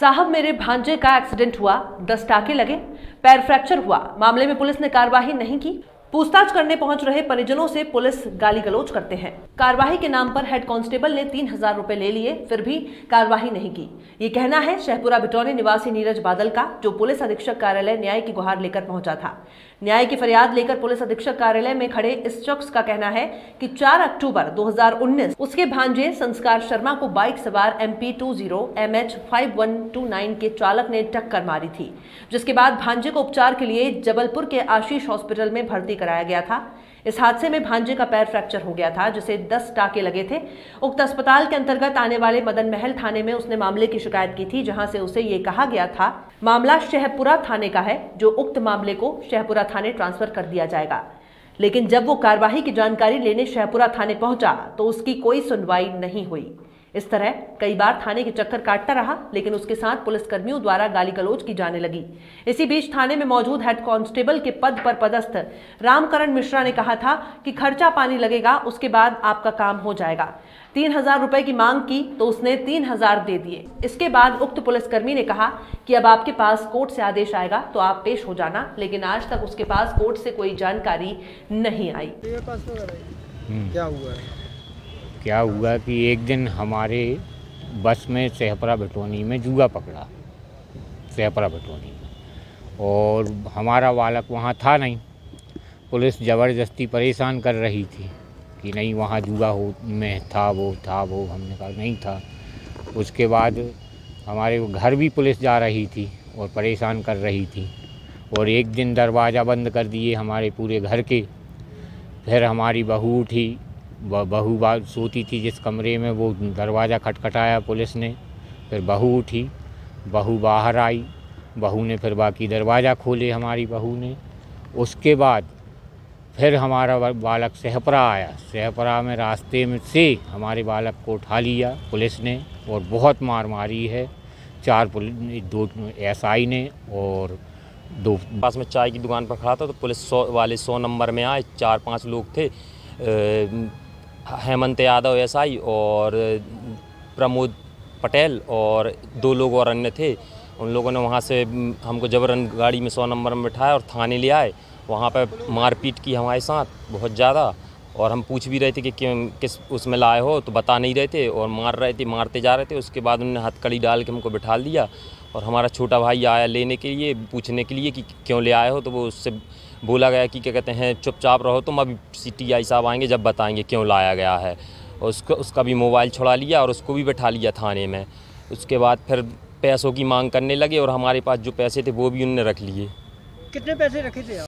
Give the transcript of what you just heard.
साहब, मेरे भांजे का एक्सीडेंट हुआ, दस टाके लगे, पैर फ्रैक्चर हुआ। मामले में पुलिस ने कार्यवाही नहीं की। पूछताछ करने पहुँच रहे परिजनों से पुलिस गाली गलौज करते हैं। कार्यवाही के नाम पर हेड कांस्टेबल ने तीन हज़ार रूपए ले लिए, फिर भी कार्यवाही नहीं की। ये कहना है, शहपुरा बिटौनी निवासी नीरज बादल का, जो पुलिस अधीक्षक कार्यालय न्याय की गुहार लेकर पहुँचा था। न्याय की फरियाद लेकर पुलिस अधीक्षक कार्यालय में खड़े इस शख्स का कहना है कि 4 अक्टूबर 2019 उसके भांजे संस्कार शर्मा को बाइक सवार M P two zero M H five one two nine के चालक ने टक्कर मारी थी, जिसके बाद भांजे को उपचार के लिए जबलपुर के आशीष हॉस्पिटल में भर्ती कराया गया था। इस हादसे में भांजे का पैर फ्रैक्चर हो गया था, जिसे 10 टाके लगे थे। उक्त अस्पताल के अंतर्गत आने वाले मदन महल थाने में उसने मामले की शिकायत की थी, जहाँ से उसे ये कहा गया था, मामला शहपुरा थाने का है, जो उक्त मामले को शहपुरा थाने ट्रांसफ़र कर दिया जाएगा। लेकिन जब वो कार्यवाही की जानकारी लेने शहपुरा थाने पहुँचा तो उसकी कोई सुनवाई नहीं हुई। इस तरह कई बार थाने के चक्कर काटता रहा लेकिन उसके साथ पुलिसकर्मियों द्वारा गाली गलौज की जाने लगी। इसी बीच थाने में मौजूद हेड कांस्टेबल के पद पर पदस्थ रामकरण मिश्रा ने कहा था कि खर्चा पानी लगेगा उसके बाद आपका काम हो जाएगा। तीन हज़ार रुपए की मांग की तो उसने तीन हज़ार दे दिए। इसके बाद उक्त पुलिसकर्मी ने कहा कि अब आपके पास कोर्ट से आदेश आएगा तो आप पेश हो जाना लेकिन आज तक उसके पास कोर्ट से कोई जानकारी नहीं आई। क्या हुआ? है क्या हुआ कि एक दिन हमारे बस में सहपरा बटोनी में जुआ पकड़ा, सहपरा बटोनी में। और हमारा बालक वहाँ था नहीं। पुलिस ज़बरदस्ती परेशान कर रही थी कि नहीं, वहाँ जुआ हो, में था, वो था, वो हमने कहा नहीं था। उसके बाद हमारे घर भी पुलिस जा रही थी और परेशान कर रही थी और एक दिन दरवाज़ा बंद कर दिए हमारे पूरे घर के। फिर हमारी बहू उठी बहू बात सोती थी जिस कमरे में, वो दरवाज़ा खटखटाया पुलिस ने, फिर बहू उठी, बहू बाहर आई, बहू ने फिर बाकी दरवाज़ा खोले हमारी बहू ने, उसके बाद फिर हमारा बालक सहपरा आया, सहपरा में रास्ते में से हमारे बालक को उठा लिया पुलिस ने और बहुत मार मारी है, चार पुलिस दो एस आई ने और दो पास में चाय की दुकान पर खड़ा था तो पुलिस सौ, वाले सौ नंबर में आए, चार पाँच लोग थे हेमंत यादव एस आई और प्रमोद पटेल और दो लोग और अन्य थे। उन लोगों ने वहाँ से हमको जबरन गाड़ी में सौ नंबर में बिठाया और थाने ले आए। वहाँ पर मारपीट की हमारे साथ बहुत ज़्यादा और हम पूछ भी रहे थे कि क्यों, किस उसमें लाए हो तो बता नहीं रहे थे और मार रहे थे, मारते जा रहे थे। उसके बाद उन्होंने हथकड़ी डाल के हमको बिठा दिया और हमारा छोटा भाई आया लेने के लिए, पूछने के लिए कि क्यों ले आए हो तो वो उससे बोला गया कि क्या कहते हैं, चुपचाप रहो, तुम अभी सी आई साहब आएँगे, जब बताएँगे क्यों लाया गया है। और उसका उसका भी मोबाइल छुड़ा लिया और उसको भी बैठा लिया थाने में। उसके बाद फिर पैसों की मांग करने लगे और हमारे पास जो पैसे थे, वो भी उनने रख लिए। कितने पैसे रखे थे आप?